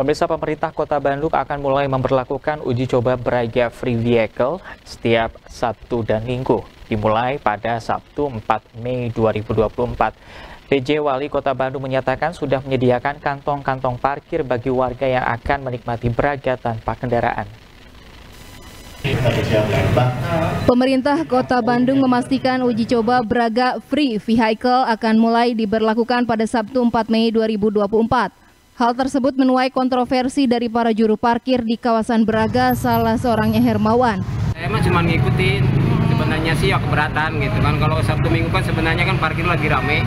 Pemirsa pemerintah Kota Bandung akan mulai memperlakukan uji coba Braga Free Vehicle setiap Sabtu dan Minggu, dimulai pada Sabtu 4 Mei 2024. PJ Wali Kota Bandung menyatakan sudah menyediakan kantong-kantong parkir bagi warga yang akan menikmati Braga tanpa kendaraan. Pemerintah Kota Bandung memastikan uji coba Braga Free Vehicle akan mulai diberlakukan pada Sabtu 4 Mei 2024. Hal tersebut menuai kontroversi dari para juru parkir di kawasan Braga, salah seorangnya Hermawan. Saya mah cuma ngikutin, sebenarnya sih ya keberatan gitu kan. Kalau Sabtu Minggu kan sebenarnya kan parkir lagi rame.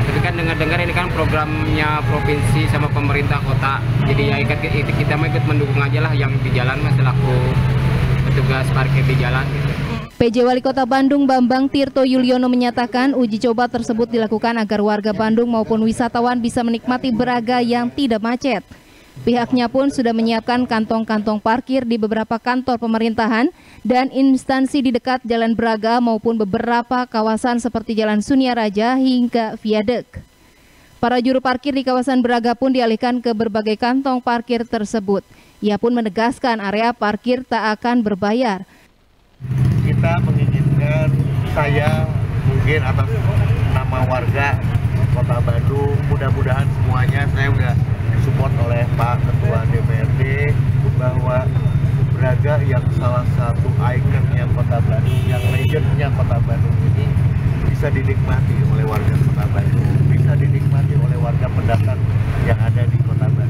Tapi kan dengar-dengar ini kan programnya provinsi sama pemerintah kota. Jadi ya ikut, kita mah ikut mendukung aja lah yang di jalan mas selaku petugas parkir di jalan gitu. PJ Wali Kota Bandung Bambang Tirto Yuliono menyatakan uji coba tersebut dilakukan agar warga Bandung maupun wisatawan bisa menikmati Braga yang tidak macet. Pihaknya pun sudah menyiapkan kantong-kantong parkir di beberapa kantor pemerintahan dan instansi di dekat Jalan Braga maupun beberapa kawasan seperti Jalan Suniaraja hingga Viadek. Para juru parkir di kawasan Braga pun dialihkan ke berbagai kantong parkir tersebut. Ia pun menegaskan area parkir tak akan berbayar kita menginginkan saya mungkin atas nama warga Kota Bandung mudah-mudahan semuanya saya sudah disupport oleh Pak Ketua DPRD bahwa Braga yang salah satu ikonnya Kota Bandung yang legendnya Kota Bandung ini bisa dinikmati oleh warga Kota Bandung bisa dinikmati oleh warga pendatang yang ada di Kota Bandung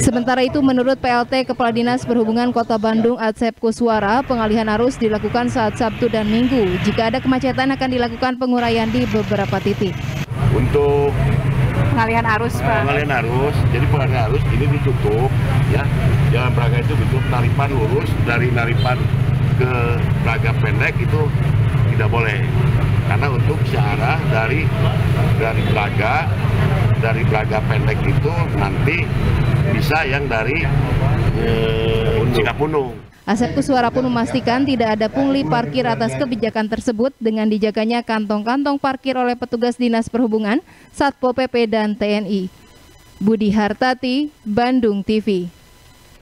Sementara itu menurut PLT Kepala Dinas Perhubungan Kota Bandung Atsep Kuswara, pengalihan arus dilakukan saat Sabtu dan Minggu. Jika ada kemacetan akan dilakukan penguraian di beberapa titik. Untuk pengalihan arus, Pak. Pengalihan arus, jadi pengalihan arus ini ditutup ya. Jalan Braga itu ditutup Naripan lurus dari Naripan ke Braga pendek itu tidak boleh. Karena untuk searah dari dari Braga dari Braga pendek itu nanti bisa yang dari eh, Cikapundung. Asep Kuswara pun memastikan tidak ada pungli parkir atas kebijakan tersebut dengan dijaganya kantong-kantong parkir oleh petugas Dinas Perhubungan, Satpol PP dan TNI. Budi Hartati, Bandung TV.